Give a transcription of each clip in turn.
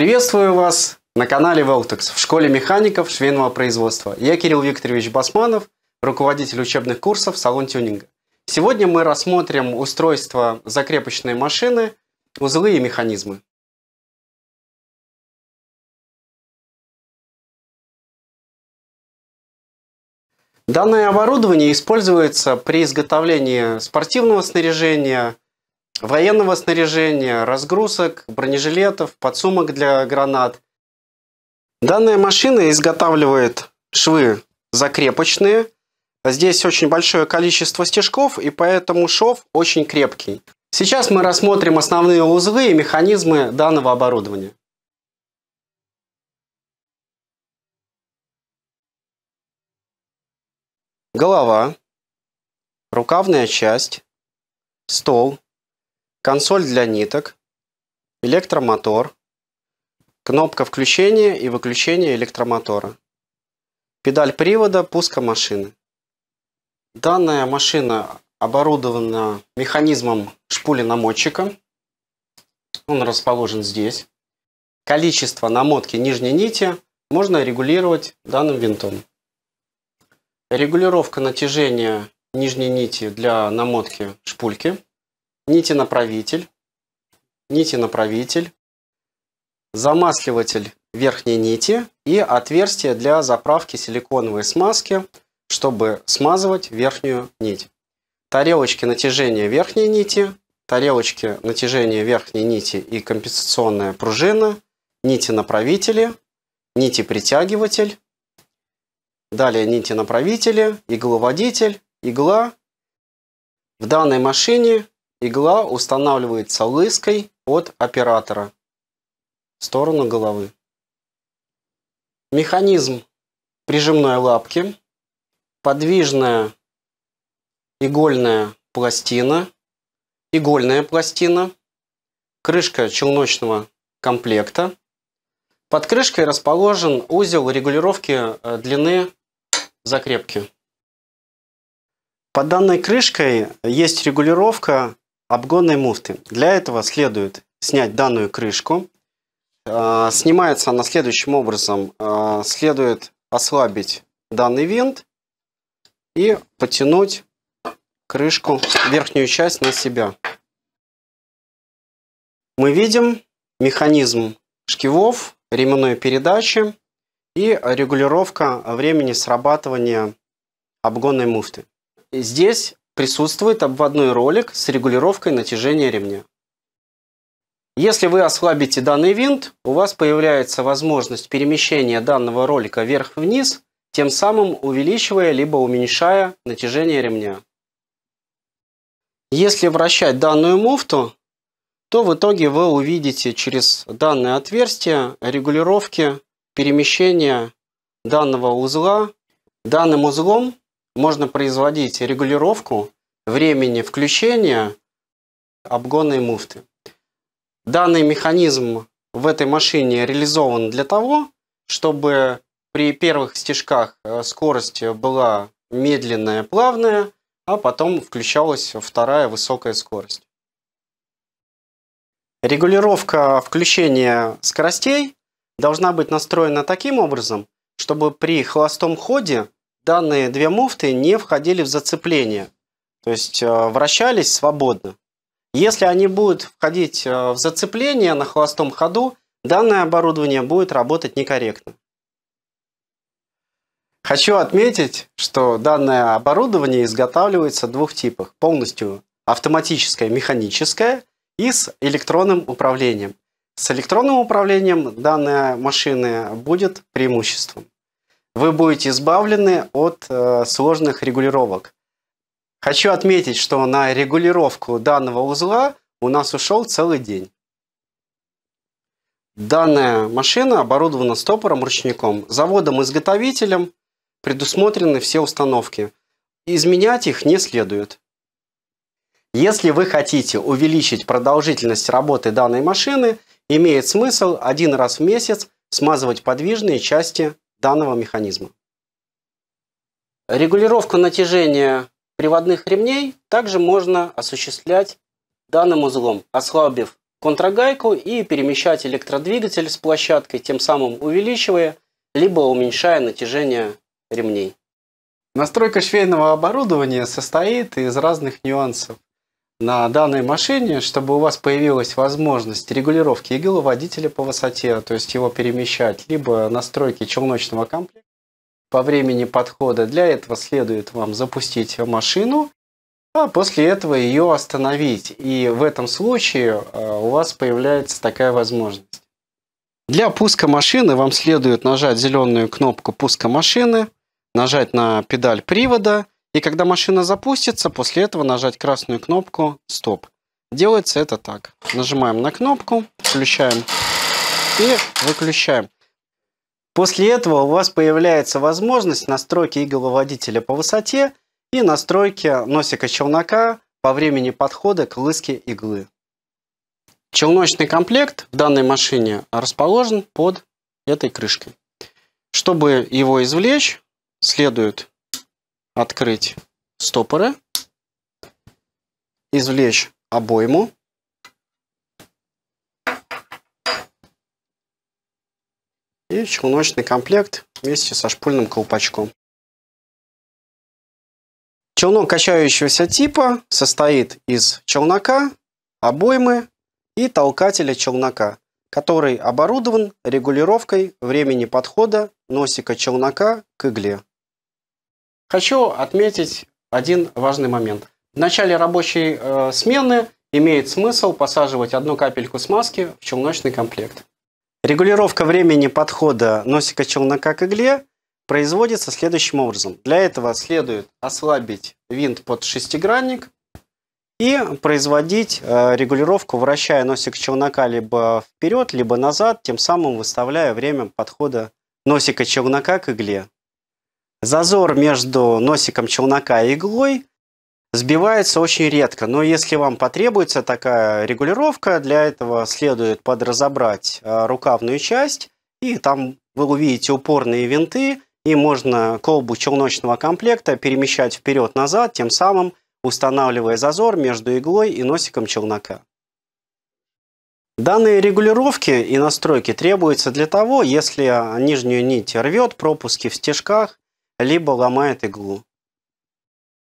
Приветствую вас на канале Veltex в школе механиков швейного производства. Я Кирилл Викторович Басманов, руководитель учебных курсов «Салон тюнинга». Сегодня мы рассмотрим устройство закрепочной машины, узлы и механизмы. Данное оборудование используется при изготовлении спортивного снаряжения, военного снаряжения, разгрузок, бронежилетов, подсумок для гранат. Данная машина изготавливает швы закрепочные. Здесь очень большое количество стежков, и поэтому шов очень крепкий. Сейчас мы рассмотрим основные узлы и механизмы данного оборудования. Голова, рукавная часть, стол, консоль для ниток, электромотор, кнопка включения и выключения электромотора, педаль привода пуска машины. Данная машина оборудована механизмом шпули-намотчика. Он расположен здесь. Количество намотки нижней нити можно регулировать данным винтом. Регулировка натяжения нижней нити для намотки шпульки – нити-направитель, нити-направитель, замасливатель верхней нити и отверстие для заправки силиконовой смазки, чтобы смазывать верхнюю нить. Тарелочки натяжения верхней нити, тарелочки натяжения верхней нити и компенсационная пружина, нити-направители, нити-притягиватель, далее нити-направители, игловодитель, игла. В данной машине Игла устанавливается лыской от оператора в сторону головы. Механизм прижимной лапки, подвижная игольная пластина, игольная пластина, крышка челночного комплекта. Под крышкой расположен узел регулировки э, длины закрепки. Под данной крышкой есть регулировка обгонной муфты. Для этого следует снять данную крышку. А, снимается она следующим образом. А, следует ослабить данный винт и потянуть крышку, верхнюю часть на себя. Мы видим механизм шкивов, ременной передачи и регулировка времени срабатывания обгонной муфты. Здесь присутствует обводной ролик с регулировкой натяжения ремня. Если вы ослабите данный винт, у вас появляется возможность перемещения данного ролика вверх-вниз, тем самым увеличивая либо уменьшая натяжение ремня. Если вращать данную муфту, то в итоге вы увидите через данное отверстие регулировки перемещения данного узла. Данным узлом можно производить регулировку времени включения обгонной муфты. Данный механизм в этой машине реализован для того, чтобы при первых стежках э, скорость была медленная, плавная, а потом включалась вторая высокая скорость. Регулировка включения скоростей должна быть настроена таким образом, чтобы при холостом ходе данные две муфты не входили в зацепление, то есть э, вращались свободно. Если они будут входить э, в зацепление на холостом ходу, данное оборудование будет работать некорректно. Хочу отметить, что данное оборудование изготавливается в двух типах. Полностью автоматическое, механическое и с электронным управлением. С электронным управлением данная машины будет преимуществом вы будете избавлены от э, сложных регулировок. Хочу отметить, что на регулировку данного узла у нас ушел целый день. Данная машина оборудована стопором-ручником. Заводом-изготовителем предусмотрены все установки. Изменять их не следует. Если вы хотите увеличить продолжительность работы данной машины, имеет смысл один раз в месяц смазывать подвижные части данного механизма. Регулировку натяжения приводных ремней также можно осуществлять данным узлом, ослабив контрагайку и перемещать электродвигатель с площадкой, тем самым увеличивая либо уменьшая натяжение ремней. Настройка швейного оборудования состоит из разных нюансов. На данной машине, чтобы у вас появилась возможность регулировки игл водителя по высоте, то есть его перемещать, либо настройки челночного комплекта по времени подхода, для этого следует вам запустить машину а после этого ее остановить. И в этом случае э, у вас появляется такая возможность. Для пуска машины вам следует нажать зеленую кнопку пуска машины, нажать на педаль привода, и когда машина запустится, после этого нажать красную кнопку «Стоп». Делается это так. Нажимаем на кнопку, включаем и выключаем. После этого у вас появляется возможность настройки игловодителя по высоте и настройки носика челнока по времени подхода к лыске иглы. Челночный комплект в данной машине расположен под этой крышкой. Чтобы его извлечь, следует открыть стопоры, извлечь обойму, и челночный комплект вместе со шпульным колпачком. Челнок качающегося типа состоит из челнока, обоймы и толкателя челнока, который оборудован регулировкой времени подхода носика челнока к игле. Хочу отметить один важный момент. В начале рабочей э, смены имеет смысл посаживать одну капельку смазки в челночный комплект. Регулировка времени подхода носика челнока к игле производится следующим образом. Для этого следует ослабить винт под шестигранник и производить э, регулировку, вращая носик челнока либо вперед, либо назад, тем самым выставляя время подхода носика челнока к игле. Зазор между носиком челнока и иглой сбивается очень редко, но если вам потребуется такая регулировка, для этого следует подразобрать э, рукавную часть, и там вы увидите упорные винты, и можно колбу челночного комплекта перемещать вперед-назад, тем самым устанавливая зазор между иглой и носиком челнока. Данные регулировки и настройки требуются для того, если нижнюю нить рвет, пропуски в стежках, либо ломает иглу.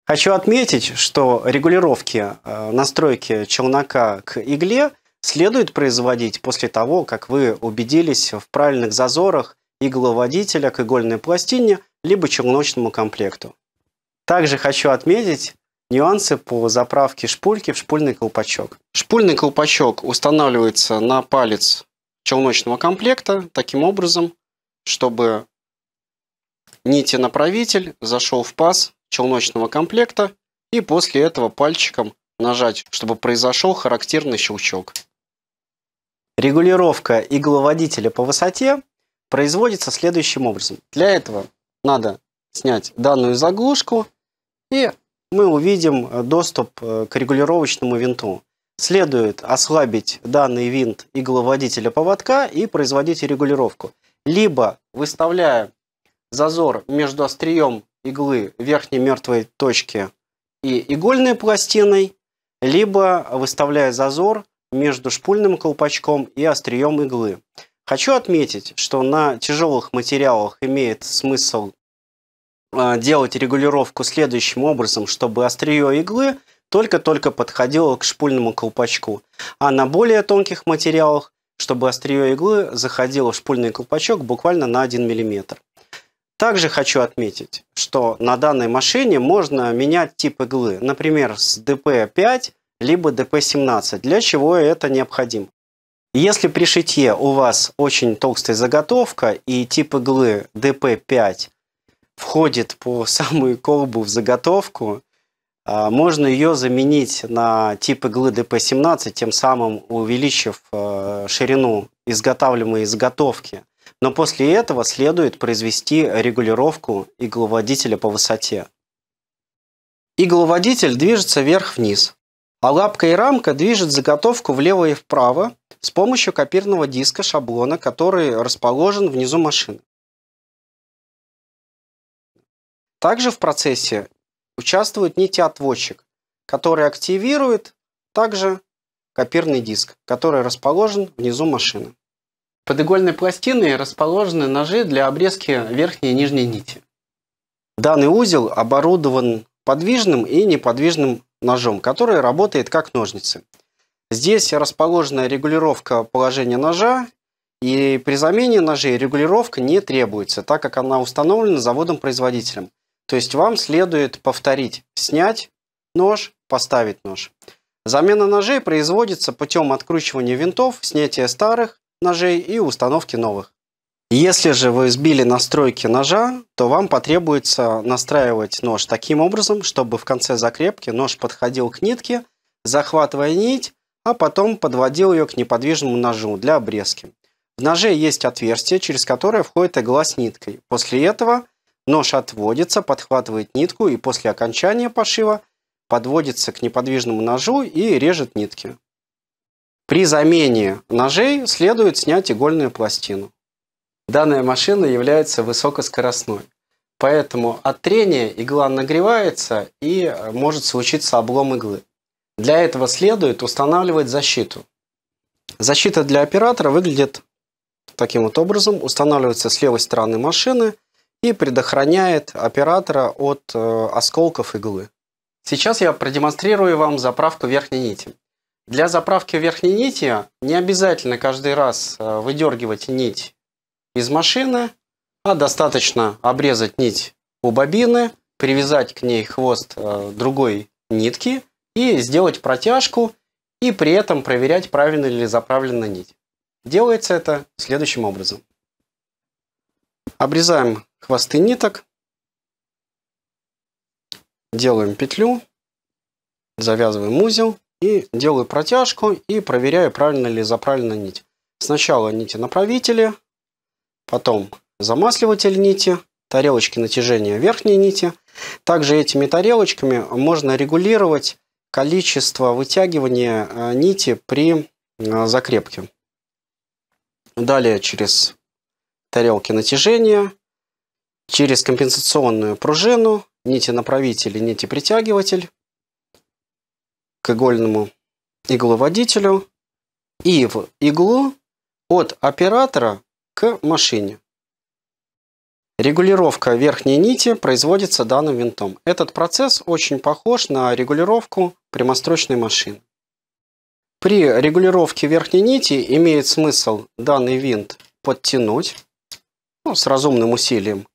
Хочу отметить, что регулировки э, настройки челнока к игле следует производить после того, как вы убедились в правильных зазорах игловодителя к игольной пластине, либо челночному комплекту. Также хочу отметить нюансы по заправке шпульки в шпульный колпачок. Шпульный колпачок устанавливается на палец челночного комплекта таким образом, чтобы нити-направитель зашел в паз челночного комплекта и после этого пальчиком нажать, чтобы произошел характерный щелчок. Регулировка игловодителя по высоте производится следующим образом. Для этого надо снять данную заглушку, и мы увидим э, доступ э, к регулировочному винту. Следует ослабить данный винт игловодителя поводка и производить регулировку. Либо выставляя зазор между острием иглы верхней мертвой точки и игольной пластиной, либо выставляя зазор между шпульным колпачком и острием иглы. Хочу отметить, что на тяжелых материалах имеет смысл а, делать регулировку следующим образом, чтобы острие иглы только-только подходило к шпульному колпачку. А на более тонких материалах, чтобы острие иглы заходило в шпульный колпачок буквально на 1 мм. Также хочу отметить, что на данной машине можно менять тип иглы, например, с DP5 либо DP17, для чего это необходимо. Если при шитье у вас очень толстая заготовка и тип иглы DP5 входит по самую колбу в заготовку, а, можно ее заменить на тип иглы DP17, тем самым увеличив а, ширину изготавливаемой заготовки. Но после этого следует произвести регулировку игловодителя по высоте. Игловодитель движется вверх-вниз, а лапка и рамка движет заготовку влево и вправо с помощью копирного диска шаблона, который расположен внизу машины. Также в процессе участвует нитеотводчик, который активирует также копирный диск, который расположен внизу машины. Под игольной пластиной расположены ножи для обрезки верхней и нижней нити. Данный узел оборудован подвижным и неподвижным ножом, который работает как ножницы. Здесь расположена регулировка положения ножа, и при замене ножей регулировка не требуется, так как она установлена заводом-производителем. То есть вам следует повторить, снять нож, поставить нож. Замена ножей производится путем откручивания винтов, снятия старых ножей и установки новых. Если же вы сбили настройки ножа, то вам потребуется настраивать нож таким образом, чтобы в конце закрепки нож подходил к нитке, захватывая нить, а потом подводил ее к неподвижному ножу для обрезки. В ноже есть отверстие, через которое входит игла с ниткой. После этого нож отводится, подхватывает нитку и после окончания пошива подводится к неподвижному ножу и режет нитки. При замене ножей следует снять игольную пластину. Данная машина является высокоскоростной. Поэтому от трения игла нагревается и может случиться облом иглы. Для этого следует устанавливать защиту. Защита для оператора выглядит таким вот образом. Устанавливается с левой стороны машины и предохраняет оператора от э, осколков иглы. Сейчас я продемонстрирую вам заправку верхней нити. Для заправки верхней нити не обязательно каждый раз э, выдергивать нить из машины, а достаточно обрезать нить у бобины, привязать к ней хвост э, другой нитки и сделать протяжку, и при этом проверять, правильно ли заправлена нить. Делается это следующим образом. Обрезаем хвосты ниток, делаем петлю, завязываем узел и делаю протяжку и проверяю, правильно ли заправлена нить. Сначала нити направители, потом замасливатель нити, тарелочки натяжения верхней нити. Также этими тарелочками можно регулировать количество вытягивания э, нити при э, закрепке. Далее через тарелки натяжения, через компенсационную пружину, нити направитель и нити притягиватель к игольному игловодителю и в иглу от оператора к машине. Регулировка верхней нити производится данным винтом. Этот процесс очень похож на регулировку прямострочной машины. При регулировке верхней нити имеет смысл данный винт подтянуть ну, с разумным усилием.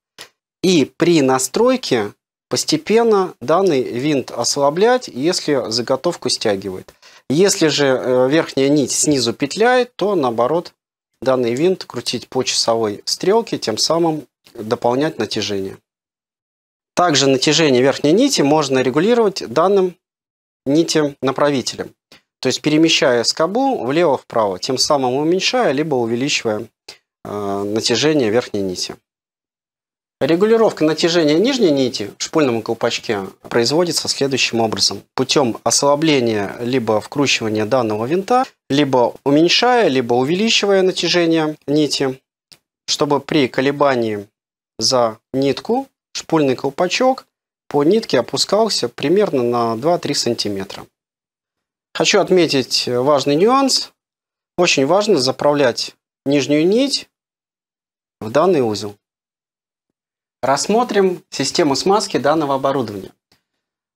И при настройке постепенно данный винт ослаблять, если заготовку стягивает. Если же э, верхняя нить снизу петляет, то наоборот данный винт крутить по часовой стрелке, тем самым дополнять натяжение. Также натяжение верхней нити можно регулировать данным нити направителем. То есть перемещая скобу влево-вправо, тем самым уменьшая либо увеличивая э, натяжение верхней нити. Регулировка натяжения нижней нити в шпульном колпачке производится следующим образом. Путем ослабления либо вкручивания данного винта, либо уменьшая, либо увеличивая натяжение нити, чтобы при колебании за нитку шпульный колпачок по нитке опускался примерно на 2-3 сантиметра. Хочу отметить важный нюанс. Очень важно заправлять нижнюю нить в данный узел. Рассмотрим систему смазки данного оборудования.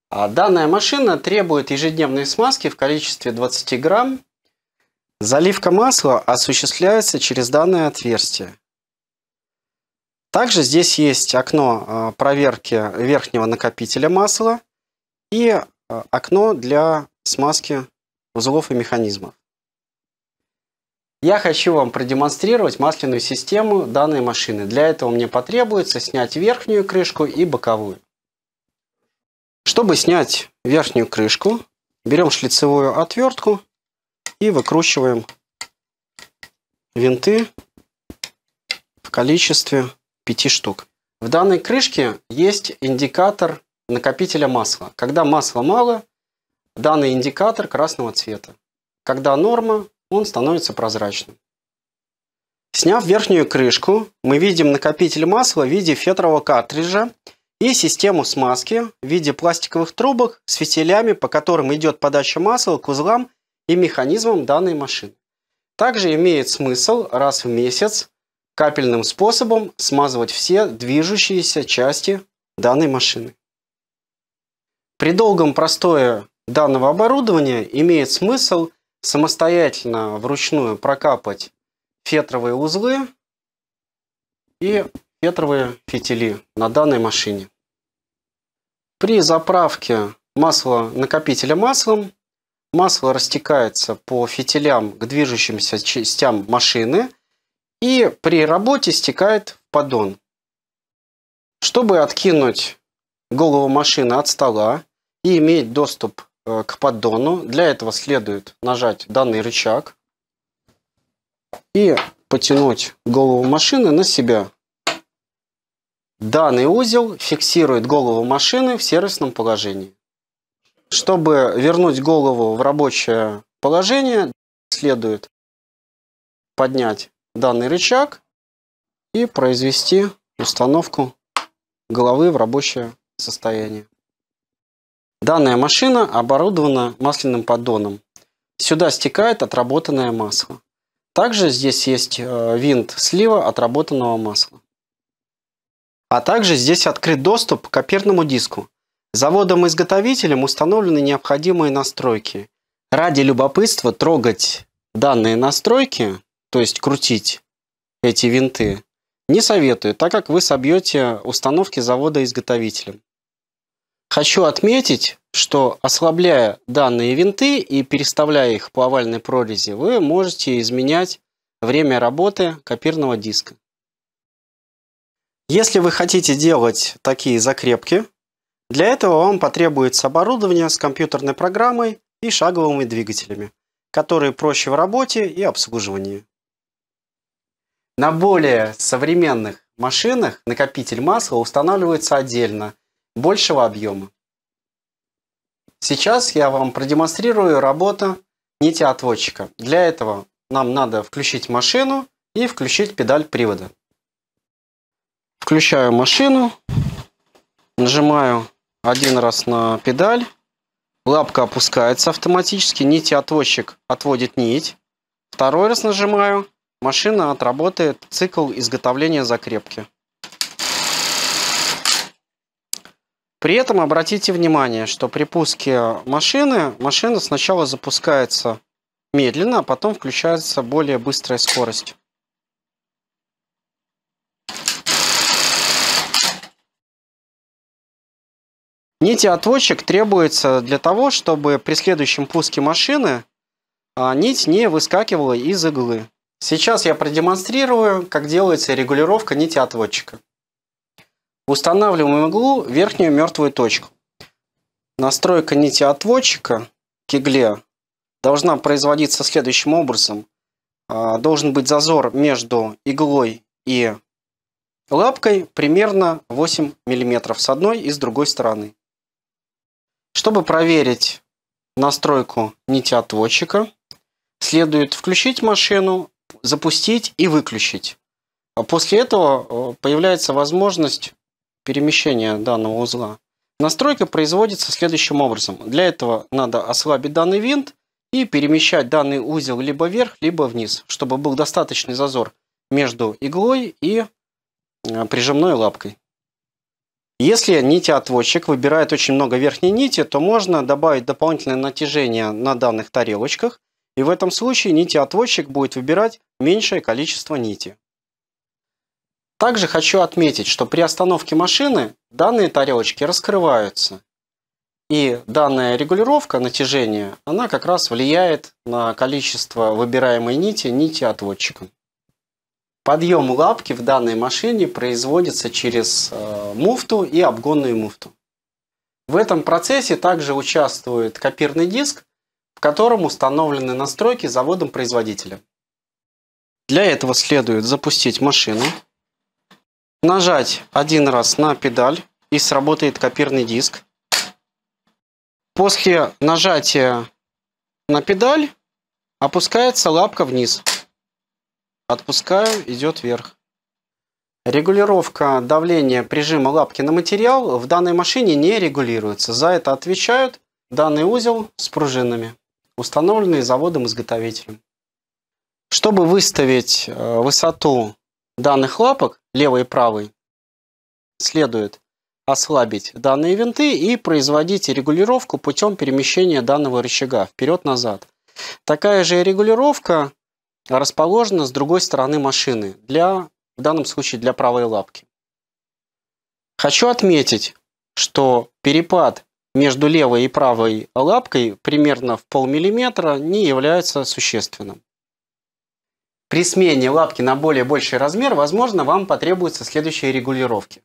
А данная машина требует ежедневной смазки в количестве 20 грамм. Заливка масла осуществляется через данное отверстие. Также здесь есть окно а, проверки верхнего накопителя масла и а, окно для смазки узлов и механизмов. Я хочу вам продемонстрировать масляную систему данной машины. Для этого мне потребуется снять верхнюю крышку и боковую. Чтобы снять верхнюю крышку, берем шлицевую отвертку и выкручиваем винты в количестве 5 штук. В данной крышке есть индикатор накопителя масла. Когда масла мало, данный индикатор красного цвета. Когда норма, он становится прозрачным. Сняв верхнюю крышку, мы видим накопитель масла в виде фетрового картриджа и систему смазки в виде пластиковых трубок с фитилями, по которым идет подача масла к узлам и механизмом данной машины. Также имеет смысл раз в месяц капельным способом смазывать все движущиеся части данной машины. При долгом простое данного оборудования имеет смысл самостоятельно вручную прокапать фетровые узлы и фетровые фитили на данной машине. При заправке масла накопителя маслом масло растекается по фитилям к движущимся частям машины и при работе стекает в поддон. Чтобы откинуть голову машины от стола и иметь доступ к поддону, для этого следует нажать данный рычаг и потянуть голову машины на себя. Данный узел фиксирует голову машины в сервисном положении. Чтобы вернуть голову в рабочее положение, следует поднять данный рычаг и произвести установку головы в рабочее состояние. Данная машина оборудована масляным поддоном. Сюда стекает отработанное масло. Также здесь есть э, винт слива отработанного масла. А также здесь открыт доступ к копирному диску. Заводом-изготовителем установлены необходимые настройки. Ради любопытства трогать данные настройки, то есть крутить эти винты, не советую, так как вы собьете установки завода-изготовителем. Хочу отметить, что ослабляя данные винты и переставляя их по овальной прорези, вы можете изменять время работы копирного диска. Если вы хотите делать такие закрепки, для этого вам потребуется оборудование с компьютерной программой и шаговыми двигателями, которые проще в работе и обслуживании. На более современных машинах накопитель масла устанавливается отдельно, большего объема. Сейчас я вам продемонстрирую работу нити отводчика. Для этого нам надо включить машину и включить педаль привода. Включаю машину, нажимаю один раз на педаль, лапка опускается автоматически, нити отводчик отводит нить. Второй раз нажимаю, машина отработает цикл изготовления закрепки. При этом обратите внимание, что при пуске машины, машина сначала запускается медленно, а потом включается более быстрая скорость. Нити отводчик требуется для того, чтобы при следующем пуске машины а, нить не выскакивала из иглы. Сейчас я продемонстрирую, как делается регулировка нити отводчика. Устанавливаем иглу в верхнюю мертвую точку. Настройка нити отводчика к игле должна производиться следующим образом. А, должен быть зазор между иглой и лапкой примерно 8 мм с одной и с другой стороны. Чтобы проверить настройку нити отводчика, следует включить машину, запустить и выключить. А после этого э, появляется возможность перемещения данного узла. Настройка производится следующим образом. Для этого надо ослабить данный винт и перемещать данный узел либо вверх, либо вниз, чтобы был достаточный зазор между иглой и э, прижимной лапкой. Если нити-отводчик выбирает очень много верхней нити, то можно добавить дополнительное натяжение на данных тарелочках, и в этом случае нити-отводчик будет выбирать меньшее количество нити. Также хочу отметить, что при остановке машины данные тарелочки раскрываются. И данная регулировка натяжения, она как раз влияет на количество выбираемой нити нити отводчиком. Подъем лапки в данной машине производится через э, муфту и обгонную муфту. В этом процессе также участвует копирный диск, в котором установлены настройки заводом-производителя. Для этого следует запустить машину, нажать один раз на педаль и сработает копирный диск. После нажатия на педаль опускается лапка вниз. Отпускаю, идет вверх. Регулировка давления прижима лапки на материал в данной машине не регулируется. За это отвечают данный узел с пружинами. установленные заводом-изготовителем. Чтобы выставить э, высоту данных лапок, левой и правой, следует ослабить данные винты и производить регулировку путем перемещения данного рычага вперед-назад. Такая же регулировка расположена с другой стороны машины, для, в данном случае для правой лапки. Хочу отметить, что перепад между левой и правой лапкой примерно в полмиллиметра не является существенным. При смене лапки на более больший размер, возможно, вам потребуются следующие регулировки.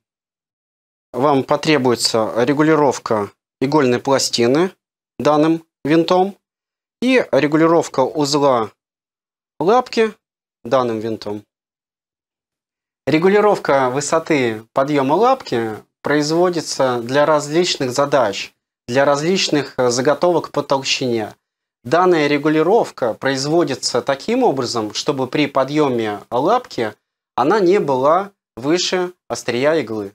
Вам потребуется регулировка игольной пластины данным винтом и регулировка узла лапки данным винтом. Регулировка высоты подъема лапки производится для различных задач, для различных заготовок по толщине. Данная регулировка производится таким образом, чтобы при подъеме лапки она не была выше острия иглы.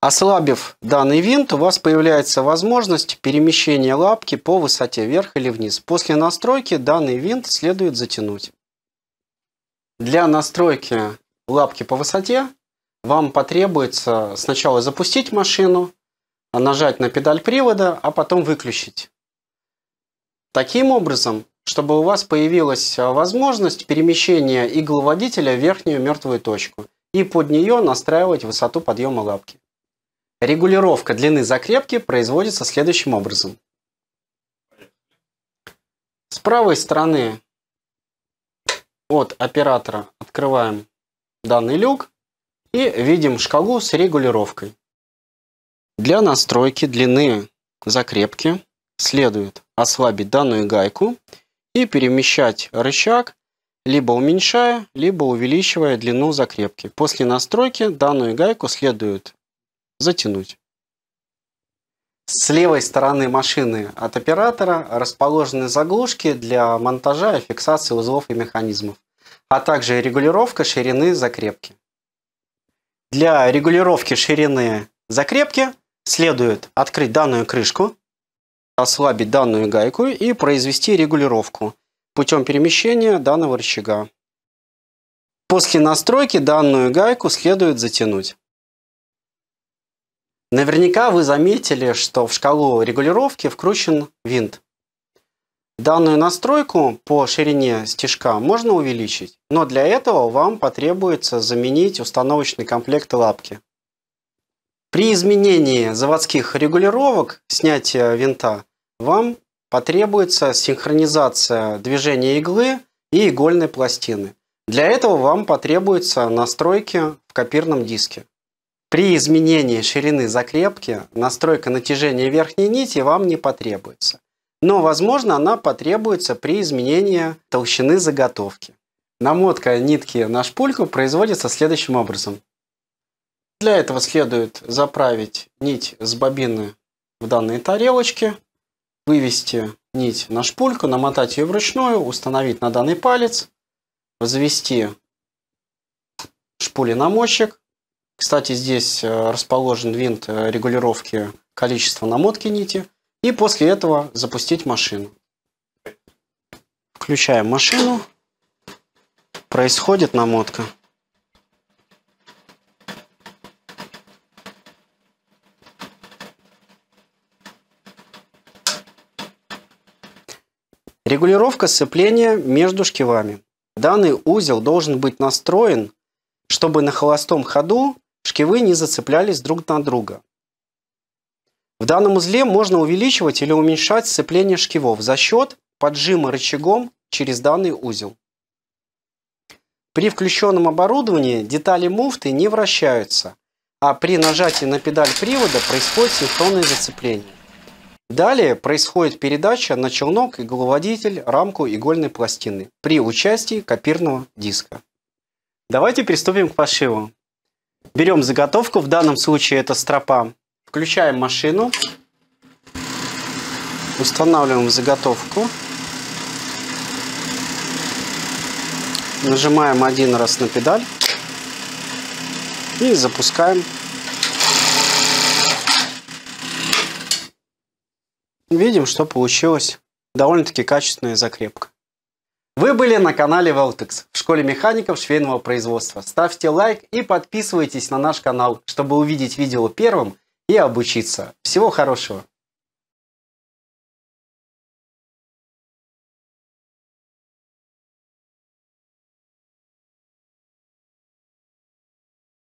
Ослабив данный винт, у вас появляется возможность перемещения лапки по высоте вверх или вниз. После настройки данный винт следует затянуть. Для настройки лапки по высоте вам потребуется сначала запустить машину, нажать на педаль привода, а потом выключить. Таким образом, чтобы у вас появилась возможность перемещения игловодителя в верхнюю мертвую точку и под нее настраивать высоту подъема лапки. Регулировка длины закрепки производится следующим образом. С правой стороны от оператора открываем данный люк и видим шкалу с регулировкой. Для настройки длины закрепки следует ослабить данную гайку и перемещать рычаг, либо уменьшая, либо увеличивая длину закрепки. После настройки данную гайку следует затянуть. С левой стороны машины от оператора расположены заглушки для монтажа и фиксации узлов и механизмов, а также регулировка ширины закрепки. Для регулировки ширины закрепки следует открыть данную крышку, ослабить данную гайку и произвести регулировку путем перемещения данного рычага. После настройки данную гайку следует затянуть. Наверняка вы заметили, что в шкалу регулировки вкручен винт. Данную настройку по ширине стежка можно увеличить, но для этого вам потребуется заменить установочный комплект лапки. При изменении заводских регулировок снятия винта вам потребуется синхронизация движения иглы и игольной пластины. Для этого вам потребуются настройки в копирном диске. При изменении ширины закрепки настройка натяжения верхней нити вам не потребуется. Но, возможно, она потребуется при изменении толщины заготовки. Намотка нитки на шпульку производится следующим образом. Для этого следует заправить нить с бобины в данные тарелочки, вывести нить на шпульку, намотать ее вручную, установить на данный палец, завести шпули-намочек, кстати, здесь э, расположен винт э, регулировки количества намотки нити. И после этого запустить машину. Включаем машину. Происходит намотка. Регулировка сцепления между шкивами. Данный узел должен быть настроен, чтобы на холостом ходу шкивы не зацеплялись друг на друга. В данном узле можно увеличивать или уменьшать сцепление шкивов за счет поджима рычагом через данный узел. При включенном оборудовании детали муфты не вращаются, а при нажатии на педаль привода происходит синхронное зацепление. Далее происходит передача на челнок, игловодитель, рамку игольной пластины при участии копирного диска. Давайте приступим к пошиву. Берем заготовку, в данном случае это стропа. Включаем машину. Устанавливаем заготовку. Нажимаем один раз на педаль. И запускаем. Видим, что получилось. Довольно-таки качественная закрепка. Вы были на канале Veltex в школе механиков швейного производства. Ставьте лайк и подписывайтесь на наш канал, чтобы увидеть видео первым и обучиться. Всего хорошего!